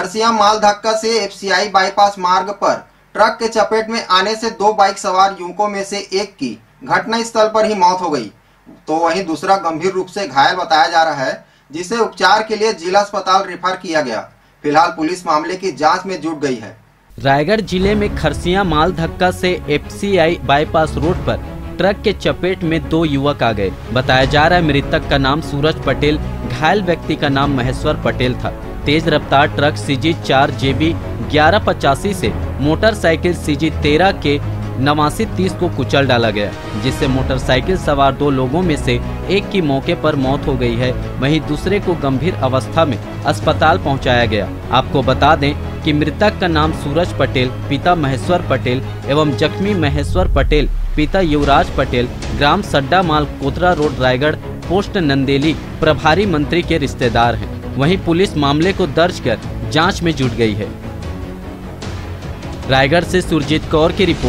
खरसिया माल धक्का से एफसीआई बाईपास मार्ग पर ट्रक के चपेट में आने से दो बाइक सवार युवकों में से एक की घटना स्थल पर ही मौत हो गई। तो वहीं दूसरा गंभीर रूप से घायल बताया जा रहा है, जिसे उपचार के लिए जिला अस्पताल रेफर किया गया। फ़िलहाल पुलिस मामले की जाँच में जुट गई है। रायगढ़ ज़िले में खरसिया माल धक्का से एफसीआई बाईपास रोड पर ट्रक के चपेट में दो युवक आ गए। बताया जा रहा है, मृतक का नाम सूरज पटेल, घायल व्यक्ति का नाम महेश्वर पटेल था। तेज रफ्तार ट्रक सी जी चार जेबी ग्यारह पचासी से मोटरसाइकिल सी जी तेरह के नवासी तीस को कुचल डाला गया, जिससे मोटरसाइकिल सवार दो लोगों में से एक की मौके पर मौत हो गई है। वहीं दूसरे को गंभीर अवस्था में अस्पताल पहुँचाया गया। आपको बता दें कि मृतक का नाम सूरज पटेल, पिता महेश्वर पटेल एवं जख्मी महेश्वर पटेल, पिता युवराज पटेल, ग्राम सड्डा माल कोतरा रोड, रायगढ़, पोस्ट नंदेली प्रभारी मंत्री के रिश्तेदार हैं। वहीं पुलिस मामले को दर्ज कर जाँच में जुट गई है। रायगढ़ से सुरजीत कौर की रिपोर्ट।